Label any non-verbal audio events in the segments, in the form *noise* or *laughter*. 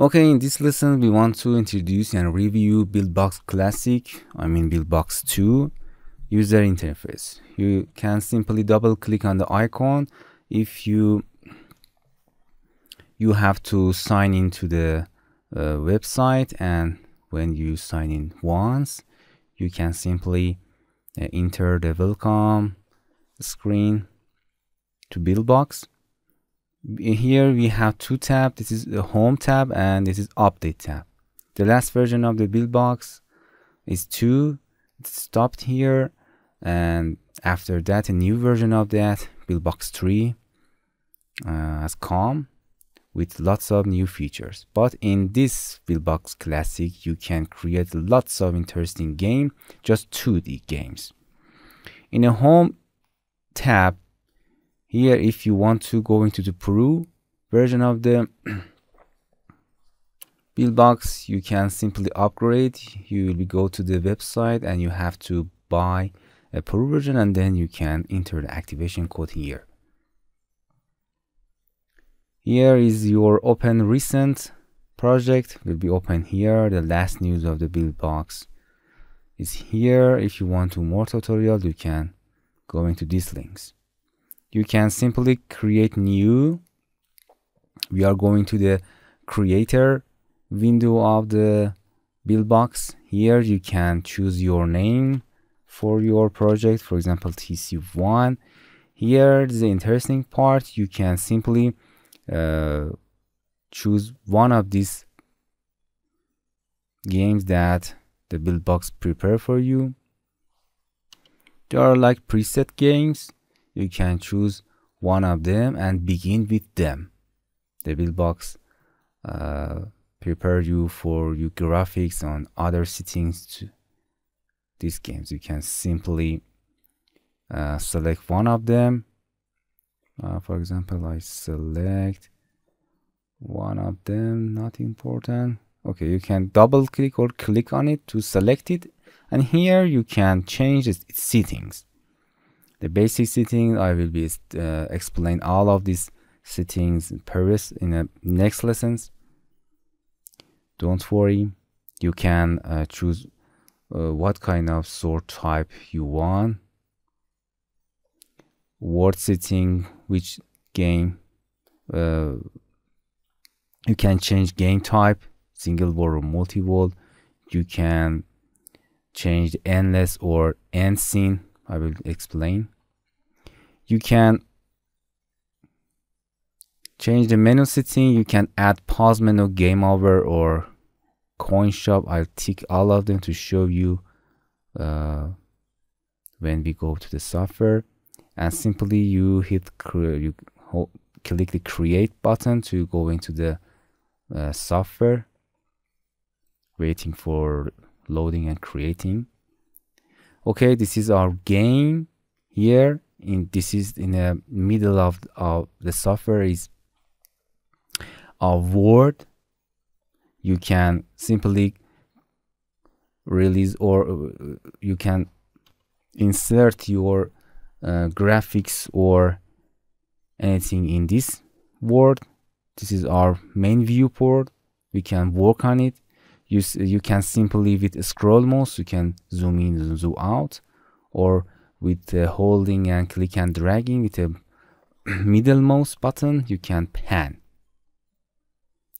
Okay, in this lesson, we want to introduce and review Buildbox Classic, I mean Buildbox 2 user interface. You can simply double click on the icon if you you have to sign into the uh, website and when you sign in once, you can simply uh, enter the welcome screen to Buildbox here we have two tabs this is the home tab and this is update tab. The last version of the Buildbox is 2 it stopped here. And after that a new version of that Buildbox 3 uh, has come with lots of new features. But in this Buildbox classic you can create lots of interesting game just 2d games. In a home tab here if you want to go into the pro version of the *clears throat* Buildbox you can simply upgrade. You will go to the website and you have to buy a pro version and then you can enter the activation code here. Here is your open recent project. Will be open here. The last news of the Buildbox is here. If you want to more tutorial you can go into these links you can simply create new. We are going to the creator window of the Buildbox. Here you can choose your name for your project for example tc1 here the interesting part you can simply uh, choose one of these games that the Buildbox prepare for you. There are like preset games you can choose one of them and begin with them. The Buildbox uh, prepare you for your graphics on other settings to these games. You can simply uh, select one of them. Uh, for example I select one of them not important. Okay you can double click or click on it to select it. And here you can change its settings the basic settings. I will be uh, explain all of these settings in Paris in the next lessons. Don't worry you can uh, choose uh, what kind of sort type you want. Word setting which game uh, you can change game type single word or multi word you can change endless or end scene I will explain. You can change the menu setting. You can add pause menu, game over, or coin shop. I'll tick all of them to show you uh, when we go to the software. And simply you hit you click the create button to go into the uh, software waiting for loading and creating okay this is our game here in this is in the middle of, of the software is a word. You can simply release or uh, you can insert your uh, graphics or anything in this word. This is our main viewport. We can work on it you, you can simply with a scroll mouse you can zoom in zoom out or with uh, holding and click and dragging with a *clears throat* middle mouse button you can pan.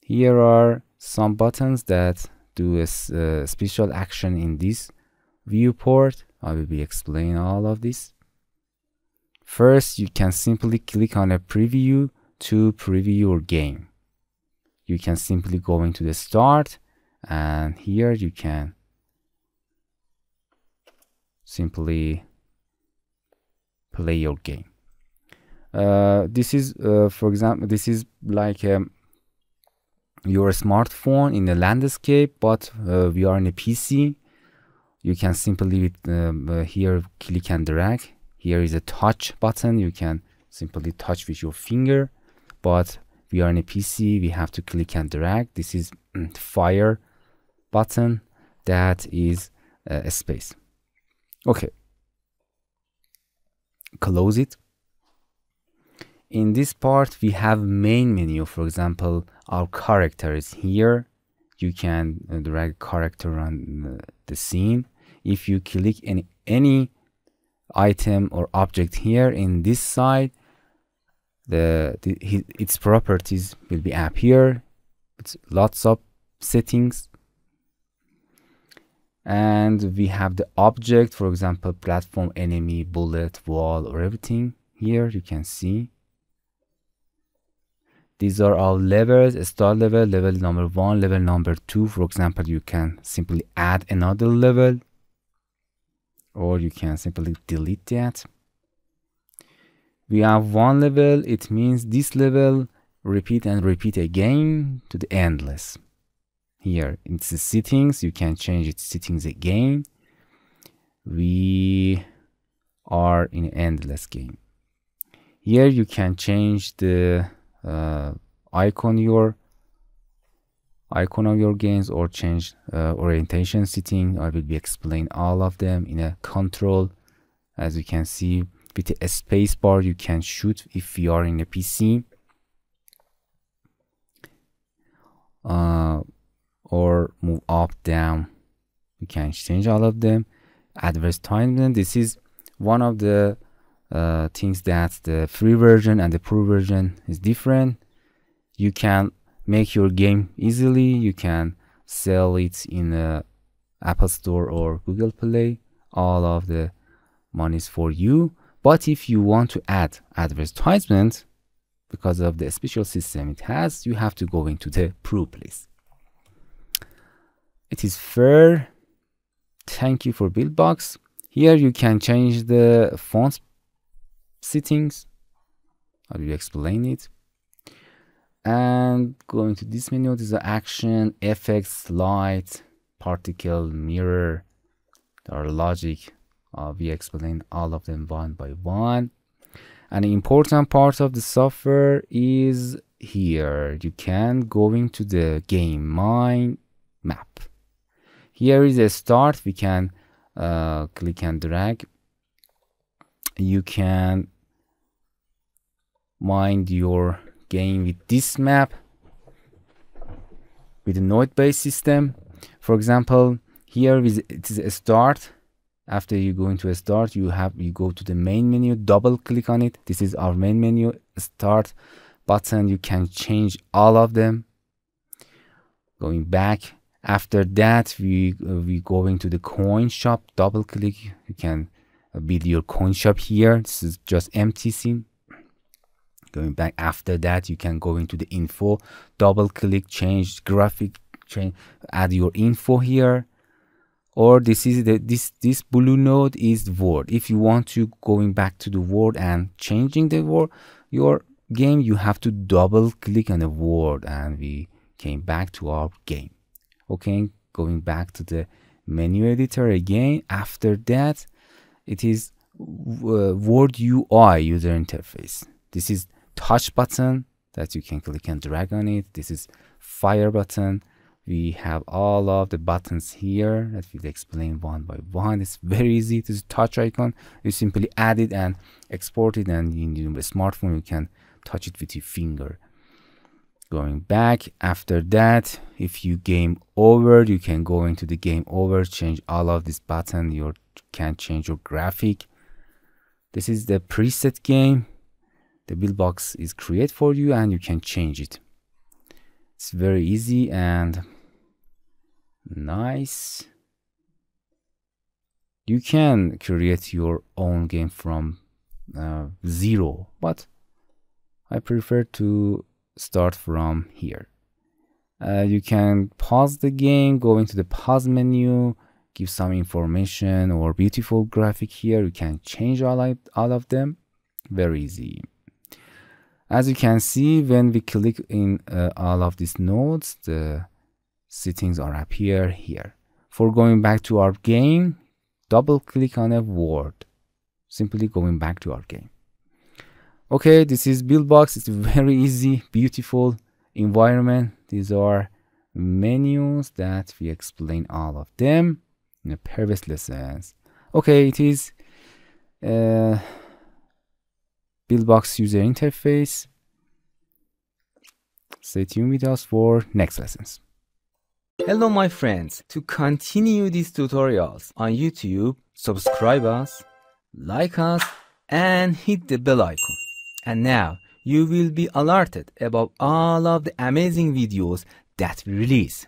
Here are some buttons that do a, a uh, special action in this viewport. I will be explaining all of this. First you can simply click on a preview to preview your game. You can simply go into the start and here you can simply play your game. Uh, this is uh, for example this is like um, your smartphone in a landscape but uh, we are in a pc you can simply with um, uh, here click and drag. Here is a touch button. You can simply touch with your finger but we are in a pc we have to click and drag. This is mm, fire button that is uh, a space. Okay. Close it. In this part we have main menu. For example our character is here. You can uh, drag character on the scene. If you click any any item or object here in this side the, the its properties will be appear. It's lots of settings and we have the object for example platform enemy bullet wall or everything here you can see. These are all levels start level level number one level number two. For example you can simply add another level or you can simply delete that. We have one level. It means this level repeat and repeat again to the endless here. It's the settings. You can change its settings again. We are in endless game. Here you can change the uh, icon your icon of your games or change uh, orientation setting. I will be explain all of them in a control. As you can see with a space bar you can shoot if you are in a PC uh, or move up down. You can change all of them. Advertisement this is one of the uh, things that the free version and the pro version is different. You can make your game easily. You can sell it in the apple store or google play. All of the money is for you. But if you want to add advertisement because of the special system it has you have to go into the pro place it is fair. Thank you for buildbox here you can change the font settings. How do you explain it? And going to this menu this is action effects light particle mirror are logic. Uh, we explain all of them one by one. An important part of the software is here. You can go into the game mind map here is a start. We can uh, click and drag. You can mind your game with this map with a node based system. For example here it is a start. After you go into a start you have you go to the main menu double click on it. This is our main menu start button. You can change all of them. Going back after that we uh, we go into the coin shop double click. You can uh, build your coin shop here. This is just empty scene. Going back after that you can go into the info double click change graphic change add your info here. Or this is the this this blue node is the word if you want to going back to the word and changing the word your game you have to double click on the word and we came back to our game okay going back to the menu editor again after that it is uh, word ui user interface. This is touch button that you can click and drag on it. This is fire button. We have all of the buttons here. That we'll explain one by one. It's very easy. To touch icon. You simply add it and export it and in your smartphone you can touch it with your finger going back. After that if you game over you can go into the game over change all of this button you can change your graphic. This is the preset game. The Buildbox is create for you and you can change it. It's very easy and nice. You can create your own game from uh, zero but I prefer to start from here. Uh, you can pause the game, go into the pause menu, give some information or beautiful graphic here. You can change all, of, all of them. Very easy. As you can see, when we click in uh, all of these nodes, the settings are appear here. For going back to our game, double click on a word. Simply going back to our game okay this is buildbox it's very easy beautiful environment these are menus that we explain all of them in a previous lessons okay it is uh, Buildbox user interface. Stay tuned with us for next lessons. Hello my friends, to continue these tutorials on YouTube, subscribe us, like us, and hit the bell icon. And now, you will be alerted about all of the amazing videos that we release.